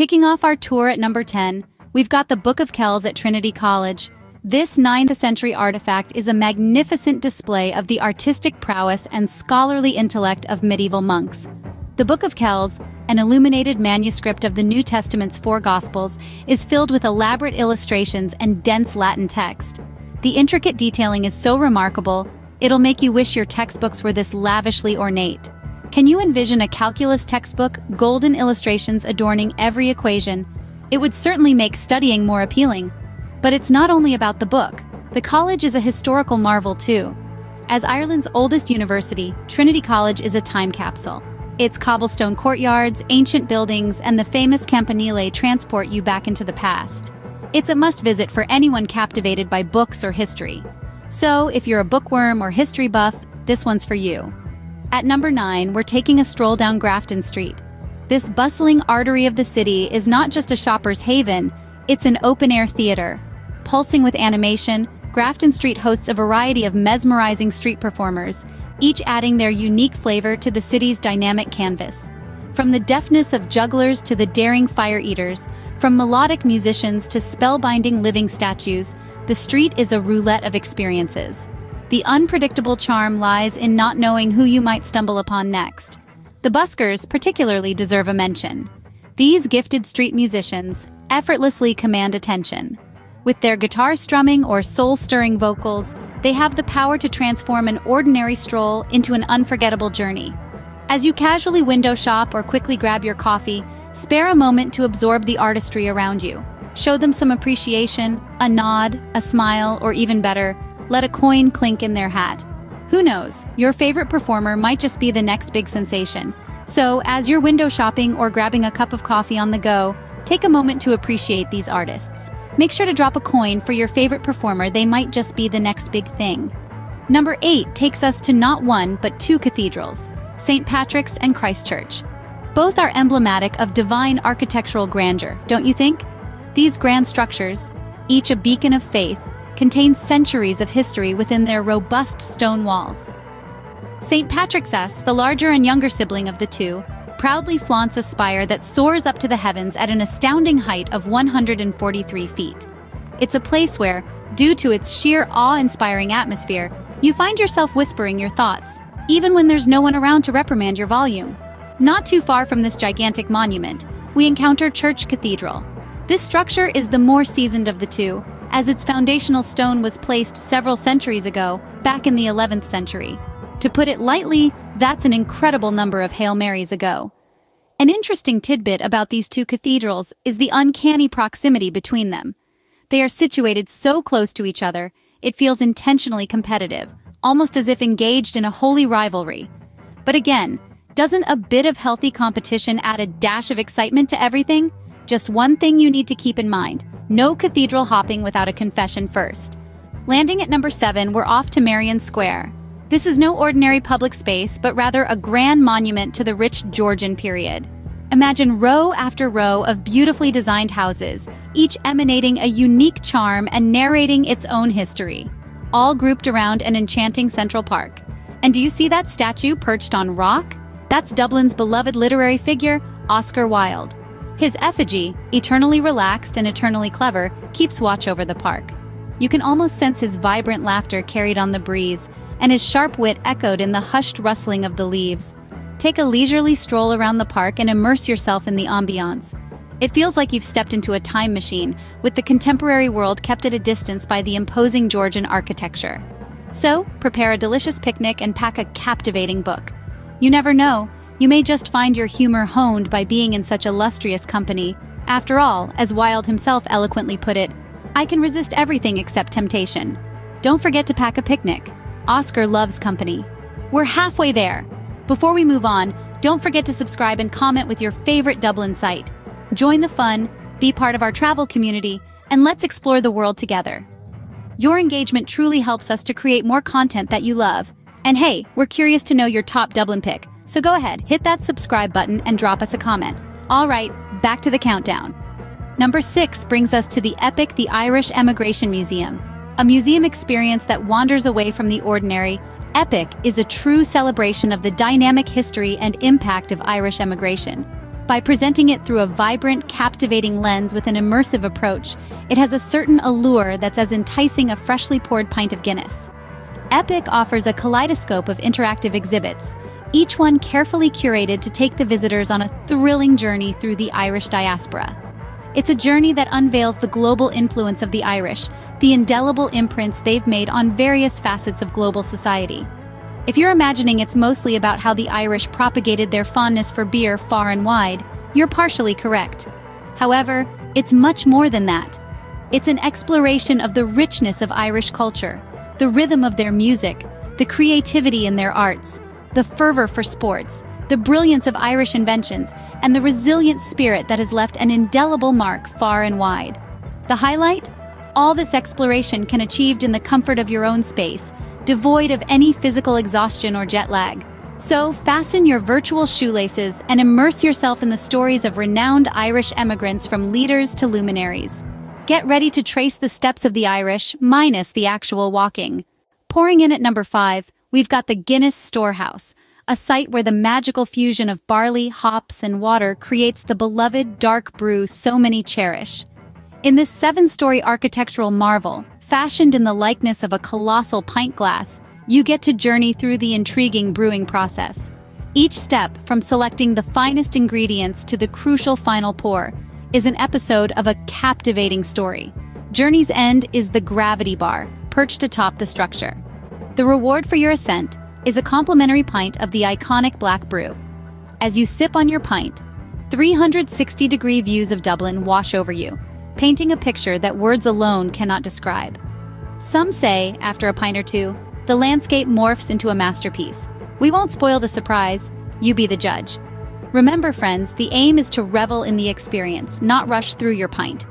Kicking off our tour at number 10, we've got the Book of Kells at Trinity College. This 9th century artifact is a magnificent display of the artistic prowess and scholarly intellect of medieval monks. The Book of Kells, an illuminated manuscript of the New Testament's four Gospels, is filled with elaborate illustrations and dense Latin text. The intricate detailing is so remarkable, it'll make you wish your textbooks were this lavishly ornate. Can you envision a calculus textbook, golden illustrations adorning every equation? It would certainly make studying more appealing. But it's not only about the book. The college is a historical marvel too. As Ireland's oldest university, Trinity College is a time capsule. Its cobblestone courtyards, ancient buildings, and the famous campanile transport you back into the past. It's a must-visit for anyone captivated by books or history. So, if you're a bookworm or history buff, this one's for you. At number 9, we're taking a stroll down Grafton Street. This bustling artery of the city is not just a shopper's haven, it's an open-air theater, Pulsing with animation, Grafton Street hosts a variety of mesmerizing street performers, each adding their unique flavor to the city's dynamic canvas. From the deftness of jugglers to the daring fire eaters, from melodic musicians to spellbinding living statues, the street is a roulette of experiences. The unpredictable charm lies in not knowing who you might stumble upon next. The buskers particularly deserve a mention. These gifted street musicians effortlessly command attention, with their guitar strumming or soul-stirring vocals, they have the power to transform an ordinary stroll into an unforgettable journey. As you casually window shop or quickly grab your coffee, spare a moment to absorb the artistry around you. Show them some appreciation, a nod, a smile, or even better, let a coin clink in their hat. Who knows, your favorite performer might just be the next big sensation. So, as you're window shopping or grabbing a cup of coffee on the go, take a moment to appreciate these artists. Make sure to drop a coin for your favorite performer, they might just be the next big thing. Number 8 takes us to not one, but two cathedrals, St. Patrick's and Christ Church. Both are emblematic of divine architectural grandeur, don't you think? These grand structures, each a beacon of faith, contain centuries of history within their robust stone walls. St. Patrick's S, the larger and younger sibling of the two, proudly flaunts a spire that soars up to the heavens at an astounding height of 143 feet. It's a place where, due to its sheer awe-inspiring atmosphere, you find yourself whispering your thoughts, even when there's no one around to reprimand your volume. Not too far from this gigantic monument, we encounter Church Cathedral. This structure is the more seasoned of the two, as its foundational stone was placed several centuries ago, back in the 11th century. To put it lightly, that's an incredible number of Hail Marys ago. An interesting tidbit about these two cathedrals is the uncanny proximity between them. They are situated so close to each other, it feels intentionally competitive, almost as if engaged in a holy rivalry. But again, doesn't a bit of healthy competition add a dash of excitement to everything? Just one thing you need to keep in mind, no cathedral hopping without a confession first. Landing at number 7, we're off to Merrion Square, this is no ordinary public space, but rather a grand monument to the rich Georgian period. Imagine row after row of beautifully designed houses, each emanating a unique charm and narrating its own history, all grouped around an enchanting central park. And do you see that statue perched on rock? That's Dublin's beloved literary figure, Oscar Wilde. His effigy, eternally relaxed and eternally clever, keeps watch over the park. You can almost sense his vibrant laughter carried on the breeze, and his sharp wit echoed in the hushed rustling of the leaves. Take a leisurely stroll around the park and immerse yourself in the ambiance. It feels like you've stepped into a time machine, with the contemporary world kept at a distance by the imposing Georgian architecture. So, prepare a delicious picnic and pack a captivating book. You never know, you may just find your humor honed by being in such illustrious company. After all, as Wilde himself eloquently put it, I can resist everything except temptation. Don't forget to pack a picnic. Oscar loves company. We're halfway there. Before we move on, don't forget to subscribe and comment with your favorite Dublin site. Join the fun, be part of our travel community, and let's explore the world together. Your engagement truly helps us to create more content that you love. And hey, we're curious to know your top Dublin pick, so go ahead, hit that subscribe button and drop us a comment. All right, back to the countdown. Number 6 brings us to the epic The Irish Emigration Museum. A museum experience that wanders away from the ordinary, Epic is a true celebration of the dynamic history and impact of Irish emigration. By presenting it through a vibrant, captivating lens with an immersive approach, it has a certain allure that's as enticing a freshly poured pint of Guinness. Epic offers a kaleidoscope of interactive exhibits, each one carefully curated to take the visitors on a thrilling journey through the Irish diaspora. It's a journey that unveils the global influence of the Irish, the indelible imprints they've made on various facets of global society. If you're imagining it's mostly about how the Irish propagated their fondness for beer far and wide, you're partially correct. However, it's much more than that. It's an exploration of the richness of Irish culture, the rhythm of their music, the creativity in their arts, the fervor for sports, the brilliance of Irish inventions, and the resilient spirit that has left an indelible mark far and wide. The highlight? All this exploration can achieved in the comfort of your own space, devoid of any physical exhaustion or jet lag. So, fasten your virtual shoelaces and immerse yourself in the stories of renowned Irish emigrants from leaders to luminaries. Get ready to trace the steps of the Irish, minus the actual walking. Pouring in at number 5, we've got the Guinness Storehouse, a site where the magical fusion of barley, hops, and water creates the beloved dark brew so many cherish. In this seven-story architectural marvel, fashioned in the likeness of a colossal pint glass, you get to journey through the intriguing brewing process. Each step, from selecting the finest ingredients to the crucial final pour, is an episode of a captivating story. Journey's End is the gravity bar, perched atop the structure. The reward for your ascent is a complimentary pint of the iconic black brew. As you sip on your pint, 360-degree views of Dublin wash over you, painting a picture that words alone cannot describe. Some say, after a pint or two, the landscape morphs into a masterpiece. We won't spoil the surprise, you be the judge. Remember, friends, the aim is to revel in the experience, not rush through your pint.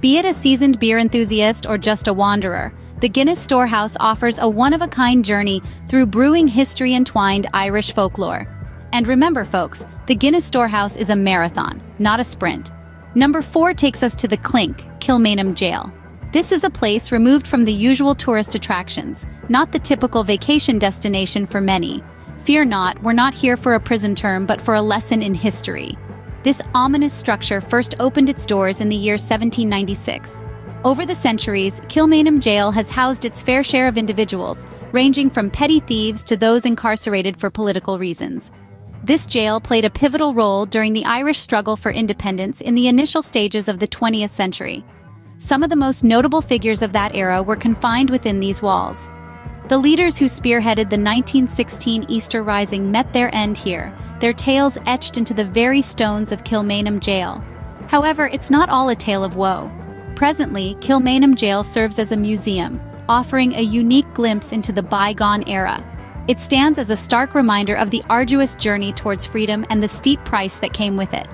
Be it a seasoned beer enthusiast or just a wanderer, the Guinness Storehouse offers a one-of-a-kind journey through brewing history-entwined Irish folklore. And remember, folks, the Guinness Storehouse is a marathon, not a sprint. Number four takes us to the Clink, Kilmainham Gaol. This is a place removed from the usual tourist attractions, not the typical vacation destination for many, Fear not, we're not here for a prison term, but for a lesson in history. This ominous structure first opened its doors in the year 1796. Over the centuries, Kilmainham Gaol has housed its fair share of individuals, ranging from petty thieves to those incarcerated for political reasons. This jail played a pivotal role during the Irish struggle for independence in the initial stages of the 20th century. Some of the most notable figures of that era were confined within these walls. The leaders who spearheaded the 1916 Easter Rising met their end here, their tales etched into the very stones of Kilmainham Gaol. However, it's not all a tale of woe. Presently, Kilmainham Gaol serves as a museum, offering a unique glimpse into the bygone era. It stands as a stark reminder of the arduous journey towards freedom and the steep price that came with it.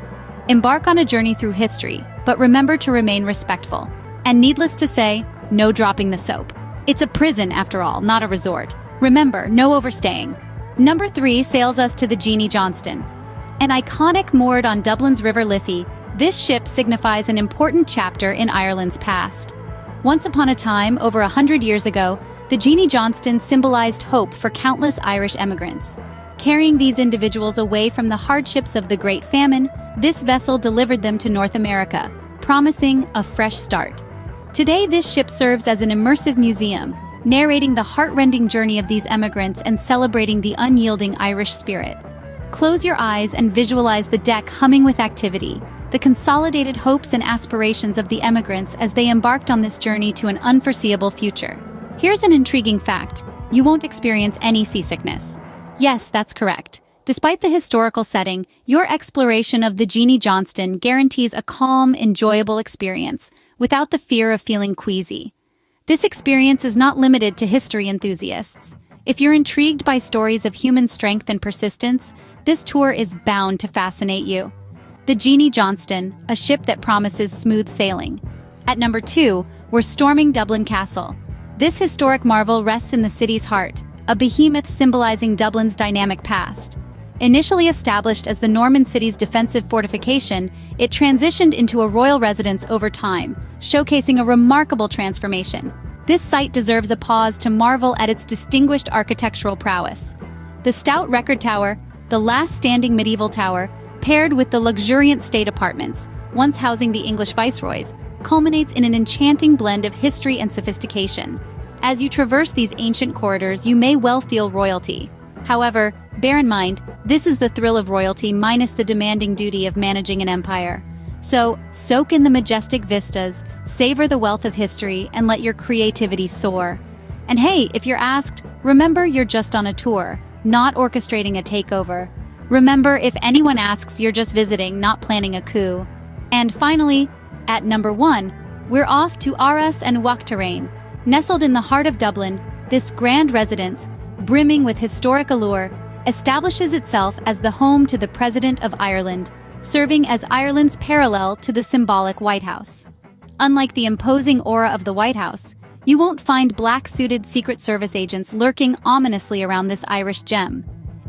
Embark on a journey through history, but remember to remain respectful. And needless to say, no dropping the soap. It's a prison, after all, not a resort. Remember, no overstaying. Number three sails us to the Jeanie Johnston. An iconic moored on Dublin's River Liffey, this ship signifies an important chapter in Ireland's past. Once upon a time, over a hundred years ago, the Jeanie Johnston symbolized hope for countless Irish emigrants. Carrying these individuals away from the hardships of the Great Famine, this vessel delivered them to North America, promising a fresh start. Today, this ship serves as an immersive museum, narrating the heart-rending journey of these emigrants and celebrating the unyielding Irish spirit. Close your eyes and visualize the deck humming with activity, the consolidated hopes and aspirations of the emigrants as they embarked on this journey to an unforeseeable future. Here's an intriguing fact. You won't experience any seasickness. Yes, that's correct. Despite the historical setting, your exploration of the Jeanie Johnston guarantees a calm, enjoyable experience, without the fear of feeling queasy. This experience is not limited to history enthusiasts. If you're intrigued by stories of human strength and persistence, this tour is bound to fascinate you. The Jeanie Johnston, a ship that promises smooth sailing. At number two, we're storming Dublin Castle. This historic marvel rests in the city's heart, a behemoth symbolizing Dublin's dynamic past. Initially established as the Norman city's defensive fortification, it transitioned into a royal residence over time, showcasing a remarkable transformation. This site deserves a pause to marvel at its distinguished architectural prowess. The stout record tower, the last standing medieval tower, paired with the luxuriant state apartments, once housing the English viceroys, culminates in an enchanting blend of history and sophistication. As you traverse these ancient corridors, you may well feel royalty. However, bear in mind, this is the thrill of royalty minus the demanding duty of managing an empire. So, soak in the majestic vistas, savor the wealth of history, and let your creativity soar. And hey, if you're asked, remember you're just on a tour, not orchestrating a takeover. Remember, if anyone asks, you're just visiting, not planning a coup. And finally, at number one, we're off to Áras an Uachtaráin. Nestled in the heart of Dublin, this grand residence, brimming with historic allure, establishes itself as the home to the President of Ireland, serving as Ireland's parallel to the symbolic White House. Unlike the imposing aura of the White House, you won't find black-suited Secret Service agents lurking ominously around this Irish gem.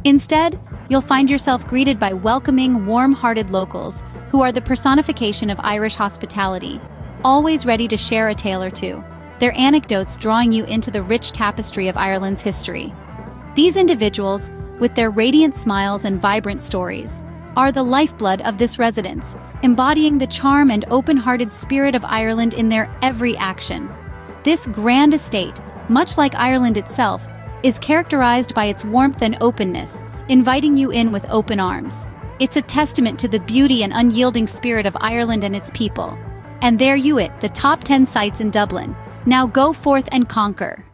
Instead, you'll find yourself greeted by welcoming, warm-hearted locals who are the personification of Irish hospitality, always ready to share a tale or two, their anecdotes drawing you into the rich tapestry of Ireland's history. These individuals, with their radiant smiles and vibrant stories, are the lifeblood of this residence, embodying the charm and open-hearted spirit of Ireland in their every action. This grand estate, much like Ireland itself, is characterized by its warmth and openness, inviting you in with open arms. It's a testament to the beauty and unyielding spirit of Ireland and its people. And there you it, the top 10 sites in Dublin. Now go forth and conquer.